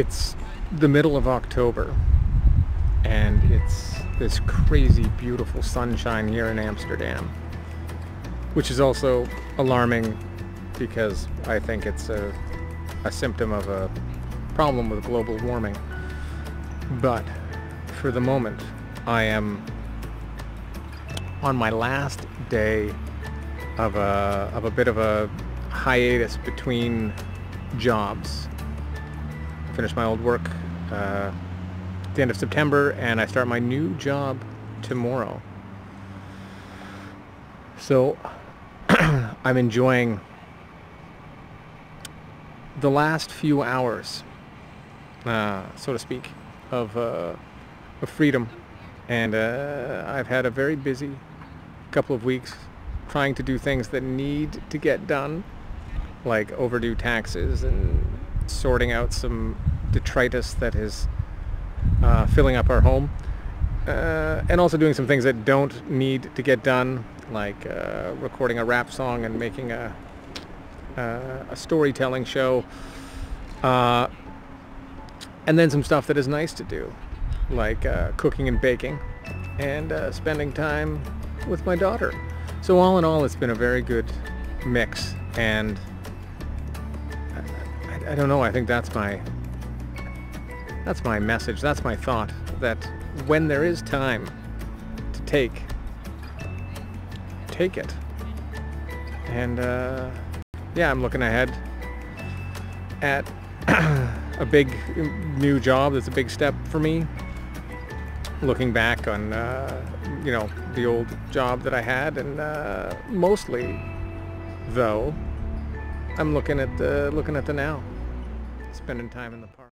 It's the middle of October, and it's this crazy beautiful sunshine here in Amsterdam, which is also alarming because I think it's a, a symptom of a problem with global warming. But for the moment, I am on my last day of a, of a bit of a hiatus between jobs. I finished my old work uh, at the end of September and I start my new job tomorrow. So I'm enjoying the last few hours, uh, so to speak, of, uh, of freedom. And uh, I've had a very busy couple of weeks trying to do things that need to get done, like overdue taxes and sorting out some detritus that is uh, filling up our home. Uh, and also doing some things that don't need to get done, like uh, recording a rap song and making a, uh, a storytelling show. Uh, and then some stuff that is nice to do, like uh, cooking and baking and spending time with my daughter. So all in all, it's been a very good mix, and I, don't know. I think that's my that's my message. That's my thought. That when there is time to take, take it. And uh, yeah, I'm looking ahead at a big new job. That's a big step for me. Looking back on. Uh, you know, the old job that I had, and uh, mostly, though, I'm looking at the looking at the now, spending time in the park.